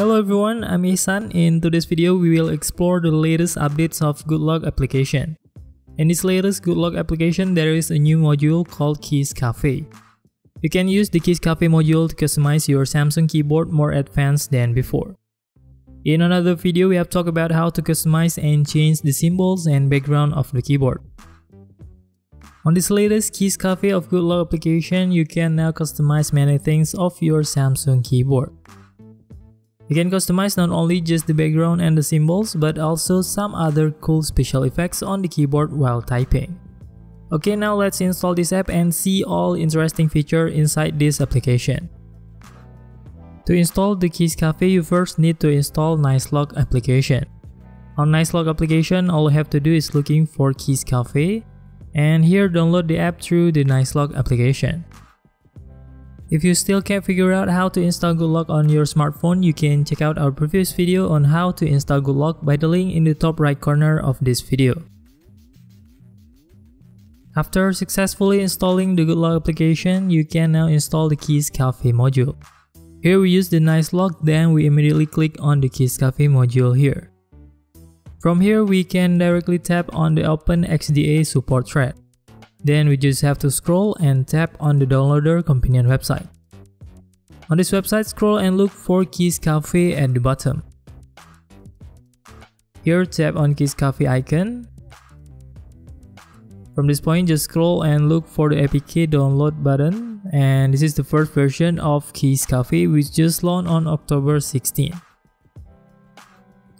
Hello everyone, I'm Ihsan. In today's video, we will explore the latest updates of GoodLock application. In this latest GoodLock application, there is a new module called Keys Cafe. You can use the Keys Cafe module to customize your Samsung keyboard more advanced than before. In another video, we have talked about how to customize and change the symbols and background of the keyboard. On this latest Keys Cafe of GoodLock application, you can now customize many things of your Samsung keyboard. You can customize not only just the background and the symbols, but also some other cool special effects on the keyboard while typing. Okay, now let's install this app and see all interesting features inside this application. To install the Keys Cafe, you first need to install NiceLock application. On NiceLock application, all you have to do is looking for Keys Cafe, and here download the app through the NiceLock application. If you still can't figure out how to install GoodLock on your smartphone, you can check out our previous video on how to install GoodLock by the link in the top right corner of this video. After successfully installing the GoodLock application, you can now install the Keys Cafe module. Here we use the NiceLock, then we immediately click on the Keys Cafe module here. From here, we can directly tap on the Open XDA support thread. Then we just have to scroll and tap on the downloader companion website. On this website, scroll and look for Keys Cafe at the bottom. Here, tap on Keys Cafe icon. From this point, just scroll and look for the APK download button. And this is the first version of Keys Cafe which just launched on October 16.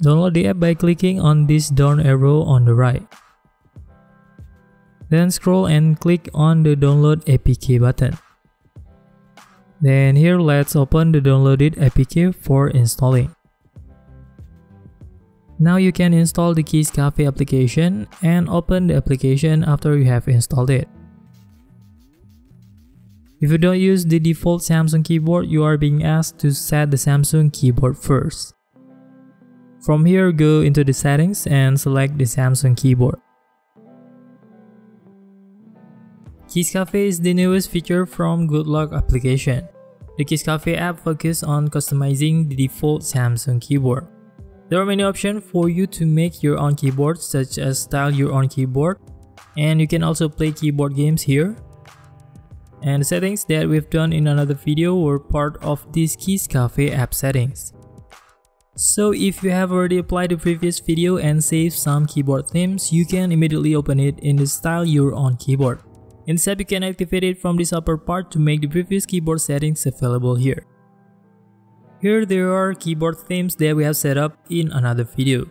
Download the app by clicking on this down arrow on the right. Then scroll and click on the download APK button. Then here let's open the downloaded APK for installing. Now you can install the Keys Cafe application and open the application after you have installed it. If you don't use the default Samsung keyboard, you are being asked to set the Samsung keyboard first. From here, go into the settings and select the Samsung keyboard. Keys Cafe is the newest feature from GoodLock application. The Keys Cafe app focuses on customizing the default Samsung keyboard. There are many options for you to make your own keyboard such as style your own keyboard and you can also play keyboard games here. And the settings that we've done in another video were part of this Keys Cafe app settings. So if you have already applied the previous video and saved some keyboard themes, you can immediately open it in the style your own keyboard. Instead, you can activate it from this upper part to make the previous keyboard settings available here. Here there are keyboard themes that we have set up in another video.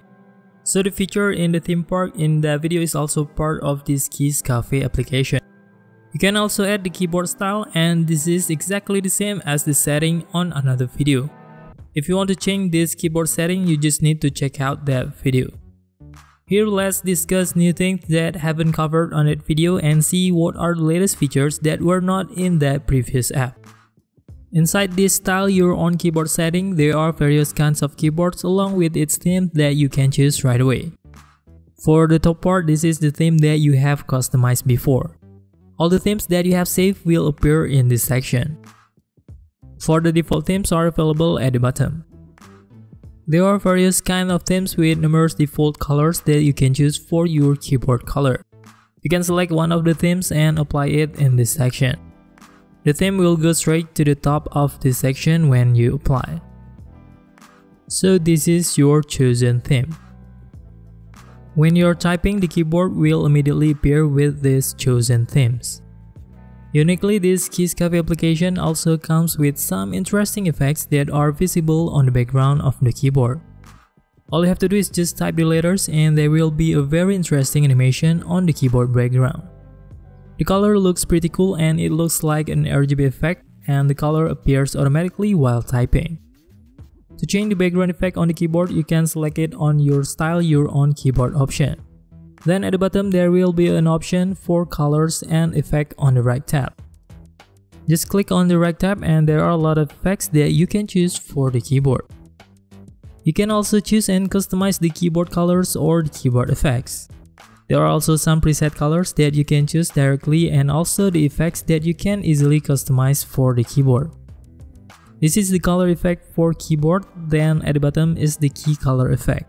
So the feature in the theme park in that video is also part of this Keys Cafe application. You can also add the keyboard style and this is exactly the same as the setting on another video. If you want to change this keyboard setting, you just need to check out that video. Here let's discuss new things that haven't covered on that video and see what are the latest features that were not in that previous app. Inside this style your own keyboard setting, there are various kinds of keyboards along with its theme that you can choose right away. For the top part, this is the theme that you have customized before. All the themes that you have saved will appear in this section. For the default themes are available at the bottom. There are various kind of themes with numerous default colors that you can choose for your keyboard color. You can select one of the themes and apply it in this section. The theme will go straight to the top of this section when you apply. So this is your chosen theme. When you're typing, the keyboard will immediately appear with these chosen themes. Uniquely, this Keys Cafe application also comes with some interesting effects that are visible on the background of the keyboard. All you have to do is just type the letters and there will be a very interesting animation on the keyboard background. The color looks pretty cool and it looks like an RGB effect and the color appears automatically while typing. To change the background effect on the keyboard, you can select it on your style your own keyboard option. Then at the bottom there will be an option for colors and effect on the right tab. Just click on the right tab and there are a lot of effects that you can choose for the keyboard. You can also choose and customize the keyboard colors or the keyboard effects. There are also some preset colors that you can choose directly and also the effects that you can easily customize for the keyboard. This is the color effect for keyboard, then at the bottom is the key color effect.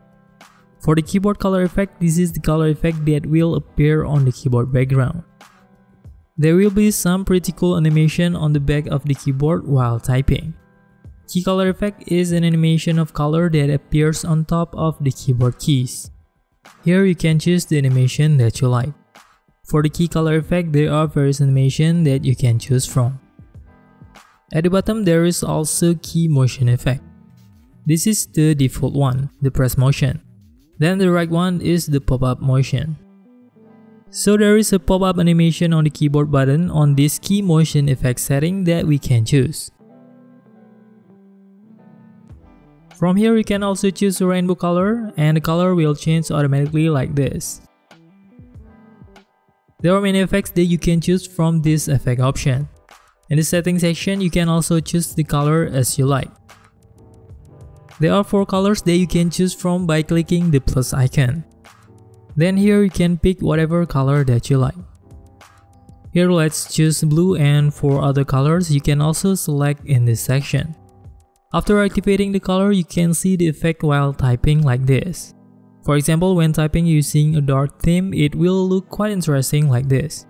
For the keyboard color effect, this is the color effect that will appear on the keyboard background. There will be some pretty cool animation on the back of the keyboard while typing. Key color effect is an animation of color that appears on top of the keyboard keys. Here you can choose the animation that you like. For the key color effect, there are various animation that you can choose from. At the bottom, there is also key motion effect. This is the default one, the press motion. Then the right one is the pop-up motion. So there is a pop-up animation on the keyboard button on this key motion effect setting that we can choose. From here you can also choose a rainbow color and the color will change automatically like this. There are many effects that you can choose from this effect option. In the settings section you can also choose the color as you like. There are 4 colors that you can choose from by clicking the plus icon. Then here you can pick whatever color that you like. Here let's choose blue and for other colors you can also select in this section. After activating the color you can see the effect while typing like this. For example when typing using a dark theme it will look quite interesting like this.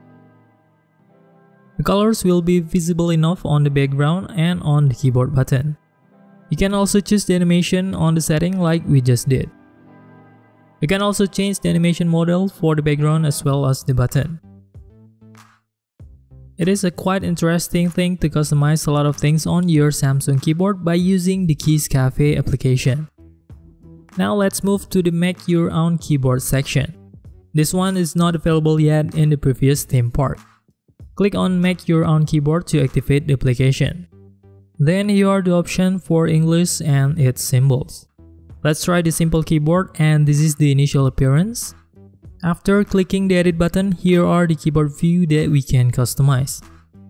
The colors will be visible enough on the background and on the keyboard button. You can also choose the animation on the setting like we just did. You can also change the animation model for the background as well as the button. It is a quite interesting thing to customize a lot of things on your Samsung keyboard by using the Keys Cafe application. Now let's move to the make your own keyboard section. This one is not available yet in the previous theme part. Click on make your own keyboard to activate the application. Then here are the option for English and its symbols. Let's try the simple keyboard and this is the initial appearance. After clicking the edit button, here are the keyboard view that we can customize.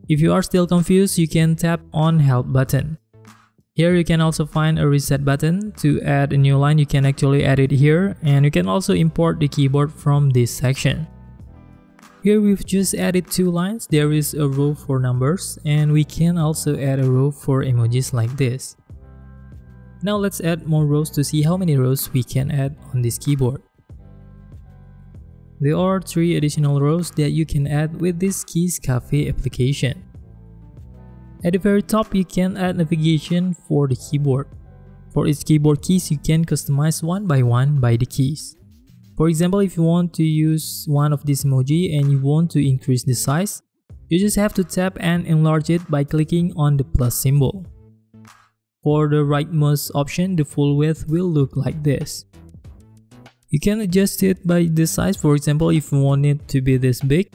If you are still confused, you can tap on help button. Here you can also find a reset button. To add a new line, you can actually add it here and you can also import the keyboard from this section. Here we've just added two lines, there is a row for numbers and we can also add a row for emojis like this. Now let's add more rows to see how many rows we can add on this keyboard. There are 3 additional rows that you can add with this Keys Cafe application. At the very top, you can add navigation for the keyboard. For each keyboard keys, you can customize one by one by the keys. For example, if you want to use one of these emoji and you want to increase the size, you just have to tap and enlarge it by clicking on the plus symbol. For the rightmost option, the full width will look like this. You can adjust it by the size, for example, if you want it to be this big,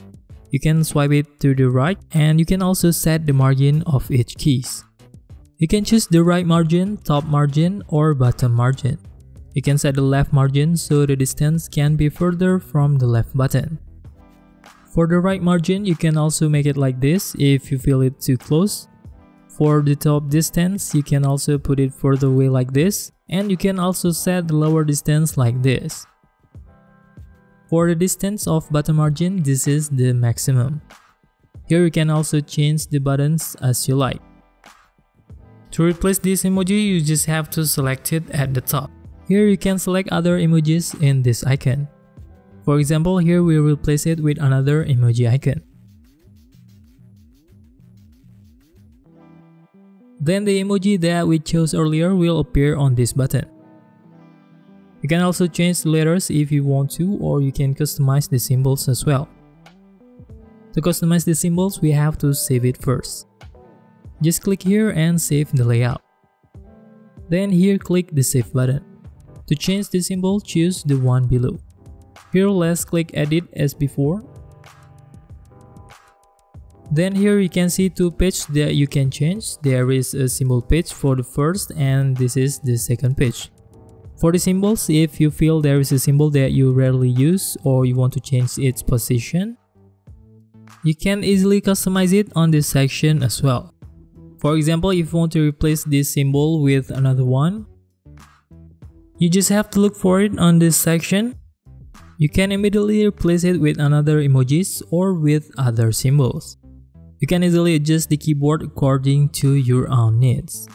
you can swipe it to the right and you can also set the margin of each keys. You can choose the right margin, top margin or bottom margin. You can set the left margin so the distance can be further from the left button. For the right margin, you can also make it like this if you feel it too close for the top distance, you can also put it further away like this and you can also set the lower distance like this. For the distance of button margin, this is the maximum. Here you can also change the buttons as you like. To replace this emoji, you just have to select it at the top. Here you can select other emojis in this icon. For example, here we replace it with another emoji icon. Then the emoji that we chose earlier will appear on this button. You can also change the letters if you want to or you can customize the symbols as well. To customize the symbols, we have to save it first. Just click here and save the layout. Then here click the save button. To change the symbol, choose the one below. Here let's click edit as before then here you can see two pages that you can change. There is a symbol page for the first and this is the second page. For the symbols, if you feel there is a symbol that you rarely use or you want to change its position, you can easily customize it on this section as well. For example, if you want to replace this symbol with another one, you just have to look for it on this section. You can immediately replace it with another emojis or with other symbols. You can easily adjust the keyboard according to your own needs.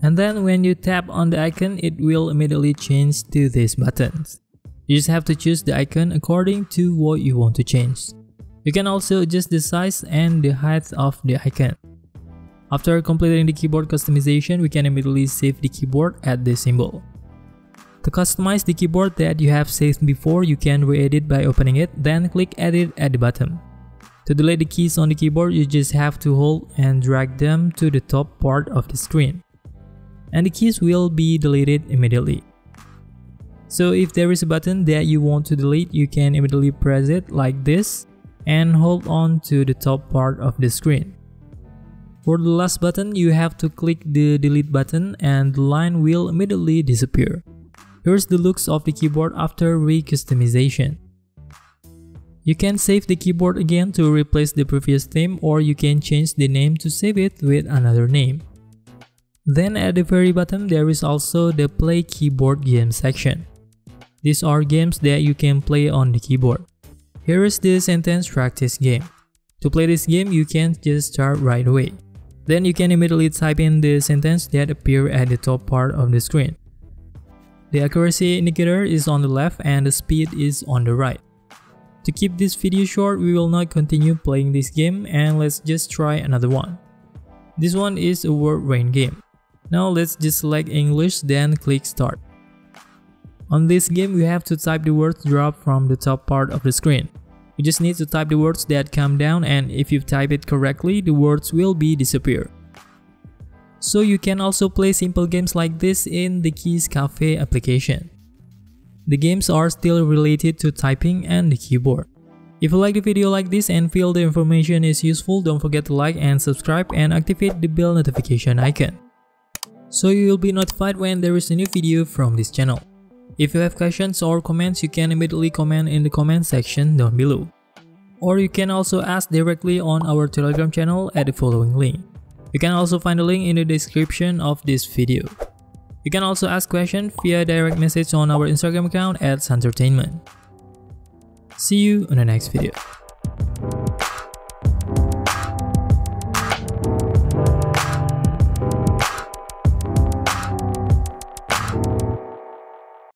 And then when you tap on the icon, it will immediately change to these buttons. You just have to choose the icon according to what you want to change. You can also adjust the size and the height of the icon. After completing the keyboard customization, we can immediately save the keyboard at this symbol. To customize the keyboard that you have saved before, you can re-edit by opening it, then click edit at the bottom. To delete the keys on the keyboard, you just have to hold and drag them to the top part of the screen. And the keys will be deleted immediately. So if there is a button that you want to delete, you can immediately press it like this and hold on to the top part of the screen. For the last button, you have to click the delete button and the line will immediately disappear. Here's the looks of the keyboard after re-customization. You can save the keyboard again to replace the previous theme or you can change the name to save it with another name. Then at the very bottom there is also the play keyboard game section. These are games that you can play on the keyboard. Here is the sentence practice game. To play this game you can just start right away. Then you can immediately type in the sentence that appear at the top part of the screen. The accuracy indicator is on the left and the speed is on the right. To keep this video short, we will not continue playing this game and let's just try another one. This one is a word rain game. Now let's just select English then click start. On this game, we have to type the words drop from the top part of the screen. You just need to type the words that come down and if you type it correctly, the words will be disappear. So you can also play simple games like this in the Keys Cafe application. The games are still related to typing and the keyboard. If you like the video like this and feel the information is useful, don't forget to like and subscribe and activate the bell notification icon. So you will be notified when there is a new video from this channel. If you have questions or comments, you can immediately comment in the comment section down below. Or you can also ask directly on our telegram channel at the following link. You can also find the link in the description of this video. You can also ask questions via direct message on our Instagram account at Santertainment. See you on the next video.